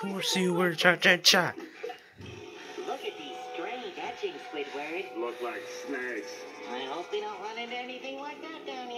sewer, sewer, cha cha cha. Look at these strange etchings, Squidward. Look like snakes. I hope they don't run into anything like that down here.